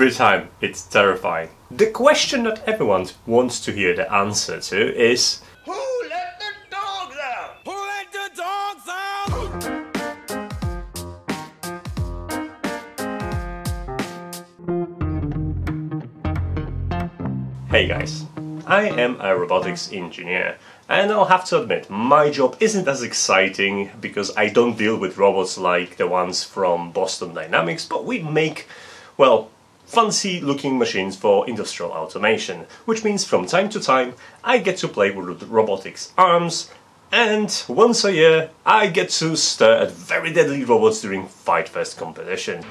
every time. It's terrifying. The question that everyone wants to hear the answer to is Who let the dogs out? Who let the dogs out? Hey guys, I am a robotics engineer and I'll have to admit my job isn't as exciting because I don't deal with robots like the ones from Boston Dynamics, but we make, well, fancy looking machines for industrial automation, which means from time to time I get to play with robotics arms and once a year I get to stare at very deadly robots during Fight Fest competition.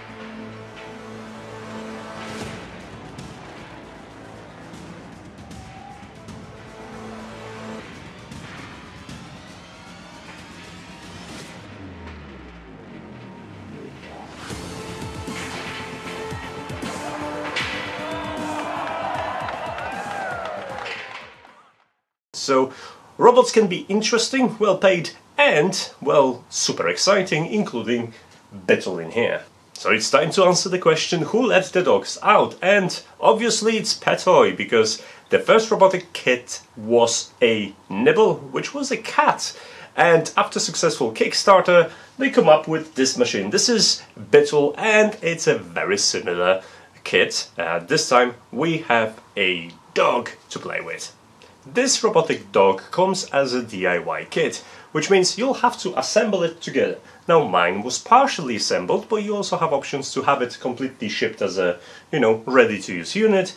Robots can be interesting, well paid, and, well, super exciting, including Bittle in here. So it's time to answer the question who let the dogs out? And obviously it's Petoi, because the first robotic kit was a Nibble, which was a cat. And after successful Kickstarter, they come up with this machine. This is Bittle, and it's a very similar kit. Uh, this time we have a dog to play with. This robotic dog comes as a DIY kit, which means you'll have to assemble it together. Now mine was partially assembled, but you also have options to have it completely shipped as a, you know, ready to use unit,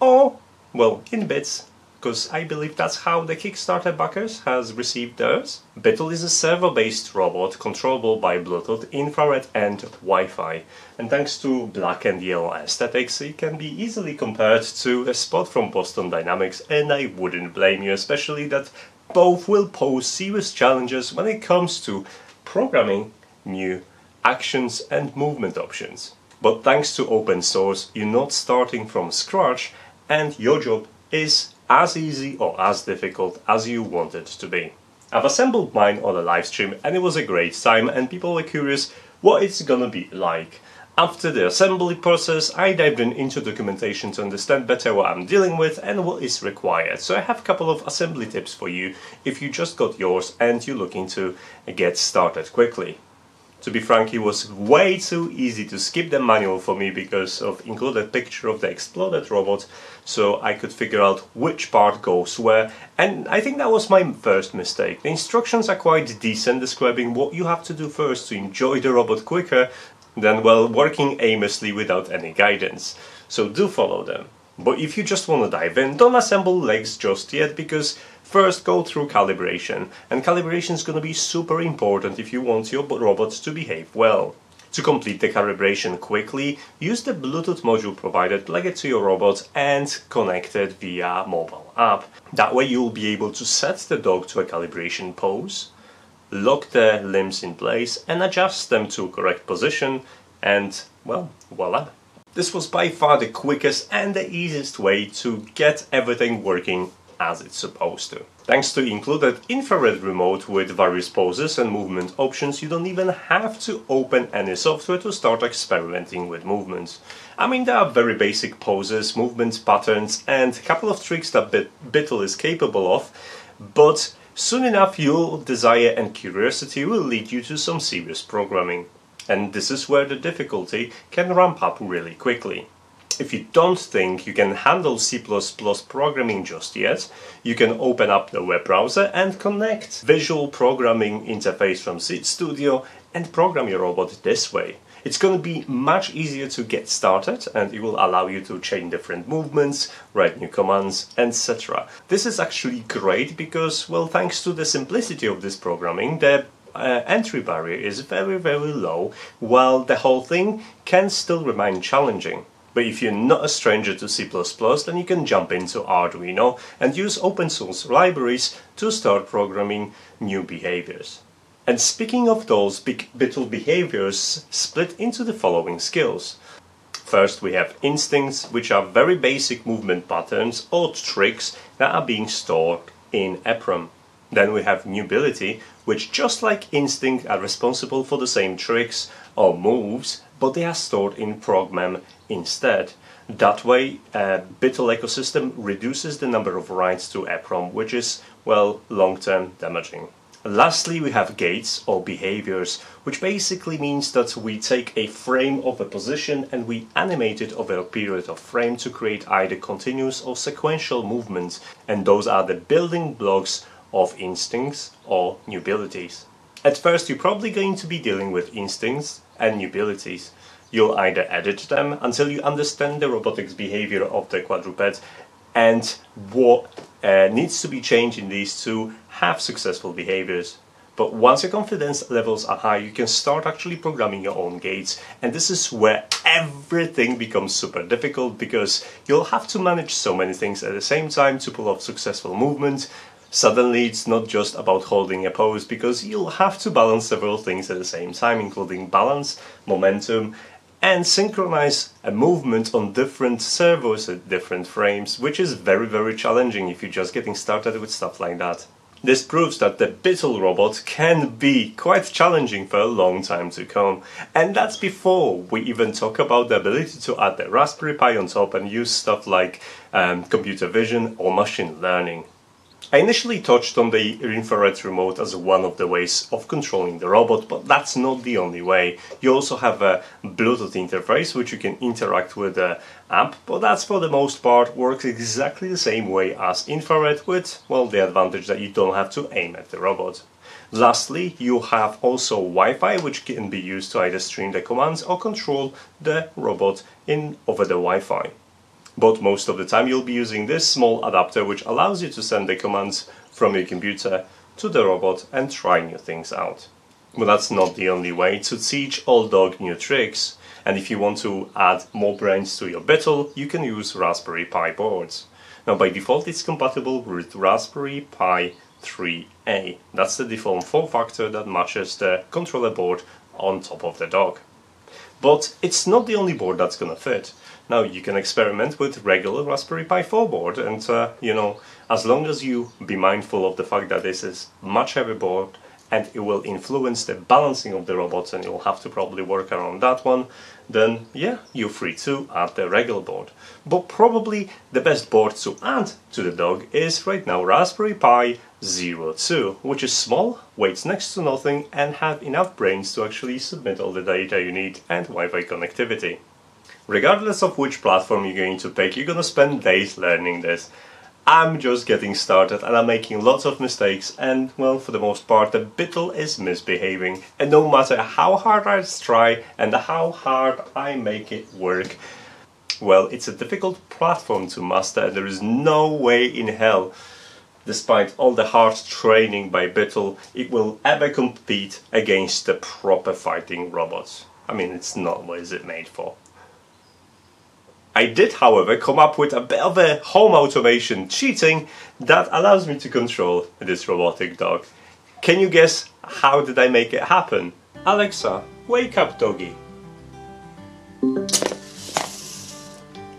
or, well, in bits, because I believe that's how the Kickstarter backers has received theirs. Bittle is a servo-based robot controllable by Bluetooth, infrared and Wi-Fi. And thanks to black and yellow aesthetics, it can be easily compared to a spot from Boston Dynamics and I wouldn't blame you, especially that both will pose serious challenges when it comes to programming new actions and movement options. But thanks to open source, you're not starting from scratch and your job is as easy or as difficult as you want it to be. I've assembled mine on a live stream and it was a great time and people were curious what it's gonna be like. After the assembly process, I dived in into documentation to understand better what I'm dealing with and what is required. So I have a couple of assembly tips for you if you just got yours and you're looking to get started quickly. To be frank, it was way too easy to skip the manual for me because of included picture of the exploded robot, so I could figure out which part goes where, and I think that was my first mistake. The instructions are quite decent describing what you have to do first to enjoy the robot quicker than well working aimlessly without any guidance. So do follow them. But if you just want to dive in, don't assemble legs just yet because first go through calibration. And calibration is going to be super important if you want your robots to behave well. To complete the calibration quickly, use the Bluetooth module provided, plug it to your robot and connect it via mobile app. That way you'll be able to set the dog to a calibration pose, lock the limbs in place and adjust them to correct position and well, voila. This was by far the quickest and the easiest way to get everything working as it's supposed to. Thanks to included infrared remote with various poses and movement options, you don't even have to open any software to start experimenting with movements. I mean, there are very basic poses, movements, patterns, and a couple of tricks that Bit Bittle is capable of, but soon enough your desire and curiosity will lead you to some serious programming and this is where the difficulty can ramp up really quickly. If you don't think you can handle C++ programming just yet, you can open up the web browser and connect Visual Programming Interface from Seeed Studio and program your robot this way. It's going to be much easier to get started and it will allow you to chain different movements, write new commands, etc. This is actually great because, well, thanks to the simplicity of this programming, the uh, entry barrier is very very low while the whole thing can still remain challenging. But if you're not a stranger to C++, then you can jump into Arduino and use open source libraries to start programming new behaviors. And speaking of those big Bittle behaviors, split into the following skills. First, we have instincts, which are very basic movement patterns or tricks that are being stored in EPROM. Then we have Newbility, which just like Instinct are responsible for the same tricks or moves, but they are stored in ProgMem instead. That way, a Bittle ecosystem reduces the number of writes to EPROM, which is, well, long-term damaging. Lastly, we have gaits or behaviors, which basically means that we take a frame of a position and we animate it over a period of frame to create either continuous or sequential movements, and those are the building blocks of instincts or newbilities. At first, you're probably going to be dealing with instincts and newbilities. You'll either edit them until you understand the robotics behavior of the quadruped and what uh, needs to be changed in these to have successful behaviors. But once your confidence levels are high, you can start actually programming your own gaits. And this is where everything becomes super difficult because you'll have to manage so many things at the same time to pull off successful movement. Suddenly, it's not just about holding a pose because you'll have to balance several things at the same time, including balance, momentum, and synchronize a movement on different servos at different frames, which is very, very challenging if you're just getting started with stuff like that. This proves that the Bittle robot can be quite challenging for a long time to come. And that's before we even talk about the ability to add the Raspberry Pi on top and use stuff like um, computer vision or machine learning. I initially touched on the infrared remote as one of the ways of controlling the robot, but that's not the only way. You also have a Bluetooth interface which you can interact with the app, but that's for the most part works exactly the same way as infrared with, well, the advantage that you don't have to aim at the robot. Lastly, you have also Wi-Fi which can be used to either stream the commands or control the robot in over the Wi-Fi but most of the time you'll be using this small adapter which allows you to send the commands from your computer to the robot and try new things out. But that's not the only way to teach old dog new tricks. And if you want to add more brains to your Bittle, you can use Raspberry Pi boards. Now by default it's compatible with Raspberry Pi 3A. That's the default form factor that matches the controller board on top of the dog. But it's not the only board that's gonna fit. Now you can experiment with regular Raspberry Pi 4 board and uh, you know as long as you be mindful of the fact that this is much heavier board and it will influence the balancing of the robots and you'll have to probably work around that one then yeah you're free to add the regular board. But probably the best board to add to the dog is right now Raspberry Pi 02 which is small weighs next to nothing and have enough brains to actually submit all the data you need and Wi-Fi connectivity regardless of which platform you're going to pick, you're gonna spend days learning this. I'm just getting started and I'm making lots of mistakes and well for the most part the Bittle is misbehaving and no matter how hard I try and how hard I make it work well it's a difficult platform to master and there is no way in hell despite all the hard training by Bittle it will ever compete against the proper fighting robots. I mean it's not what is it made for. I did, however, come up with a bit of a home automation cheating that allows me to control this robotic dog. Can you guess how did I make it happen? Alexa, wake up doggy.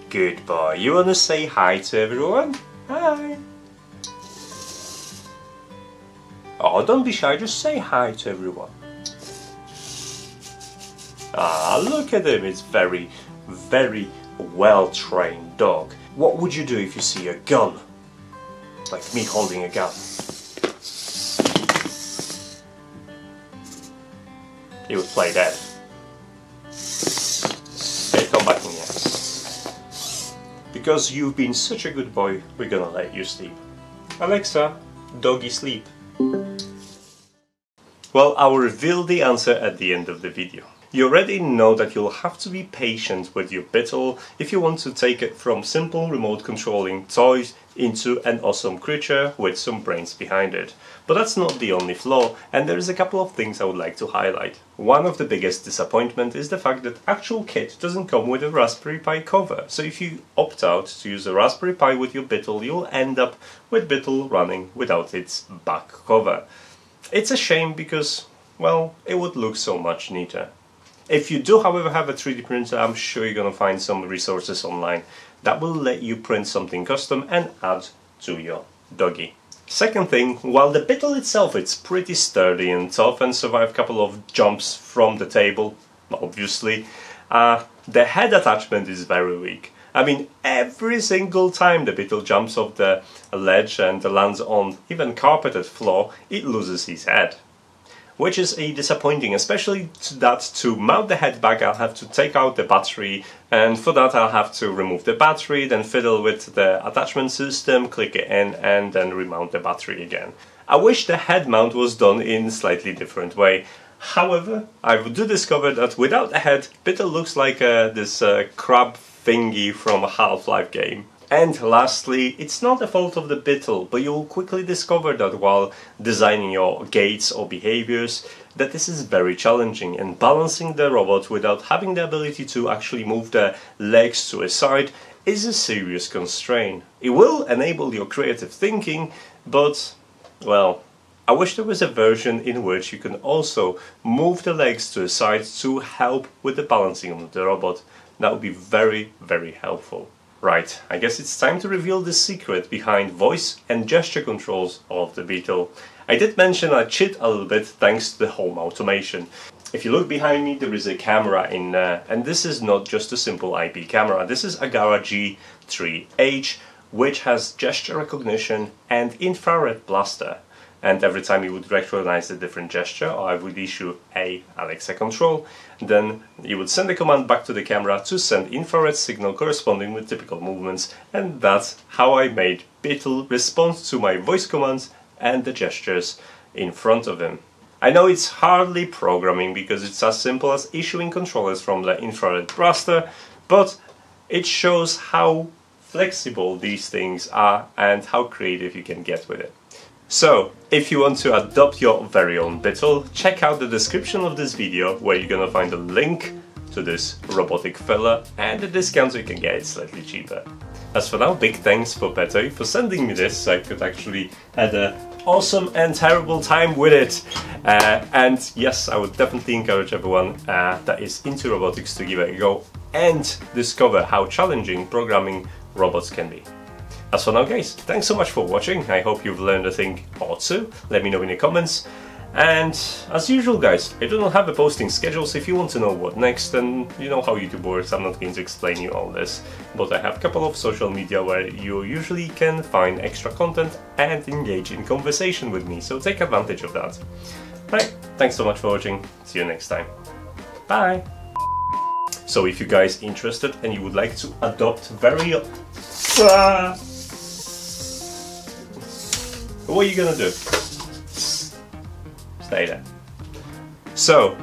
Good boy. You wanna say hi to everyone? Hi. Oh, don't be shy, just say hi to everyone. Ah, look at him, it's very, very well-trained dog. What would you do if you see a gun? Like me holding a gun. He would play dead. Hey, come back in here. Because you've been such a good boy, we're gonna let you sleep. Alexa, doggy sleep. Well, I'll reveal the answer at the end of the video. You already know that you'll have to be patient with your Bittle if you want to take it from simple remote controlling toys into an awesome creature with some brains behind it. But that's not the only flaw, and there is a couple of things I would like to highlight. One of the biggest disappointment is the fact that actual kit doesn't come with a Raspberry Pi cover, so if you opt out to use a Raspberry Pi with your Bittle, you'll end up with Bittle running without its back cover. It's a shame because, well, it would look so much neater. If you do, however, have a 3D printer, I'm sure you're going to find some resources online that will let you print something custom and add to your doggy. Second thing, while the beetle itself it's pretty sturdy and tough and survived a couple of jumps from the table, obviously, uh, the head attachment is very weak. I mean, every single time the beetle jumps off the ledge and lands on even carpeted floor, it loses his head. Which is a disappointing, especially to that to mount the head back I'll have to take out the battery and for that I'll have to remove the battery, then fiddle with the attachment system, click it in and then remount the battery again. I wish the head mount was done in slightly different way. However, I do discover that without a head, Beetle looks like uh, this uh, crab thingy from a Half-Life game. And lastly, it's not the fault of the Beetle, but you'll quickly discover that while designing your gaits or behaviors, that this is very challenging and balancing the robot without having the ability to actually move the legs to a side is a serious constraint. It will enable your creative thinking, but, well, I wish there was a version in which you can also move the legs to a side to help with the balancing of the robot. That would be very, very helpful. Right, I guess it's time to reveal the secret behind voice and gesture controls of the Beetle. I did mention I cheat a little bit thanks to the home automation. If you look behind me there is a camera in there and this is not just a simple IP camera, this is Aqara G3H which has gesture recognition and infrared blaster and every time you would recognize a different gesture I would issue a Alexa control then you would send a command back to the camera to send infrared signal corresponding with typical movements and that's how I made Beetle respond to my voice commands and the gestures in front of him. I know it's hardly programming because it's as simple as issuing controllers from the infrared blaster but it shows how flexible these things are and how creative you can get with it. So, if you want to adopt your very own Beetle, check out the description of this video where you're gonna find a link to this robotic fella and the discounts you can get it slightly cheaper. As for now, big thanks for Petoi for sending me this so I could actually had an awesome and terrible time with it. Uh, and yes, I would definitely encourage everyone uh, that is into robotics to give it a go and discover how challenging programming robots can be. As for now guys, thanks so much for watching, I hope you've learned a thing or two, let me know in the comments. And as usual guys, I do not have a posting schedule, so if you want to know what next, then you know how YouTube works, I'm not going to explain you all this. But I have a couple of social media where you usually can find extra content and engage in conversation with me, so take advantage of that. Right, thanks so much for watching, see you next time. Bye! So if you guys are interested and you would like to adopt very... Ah! What are you gonna do? Stay there. So,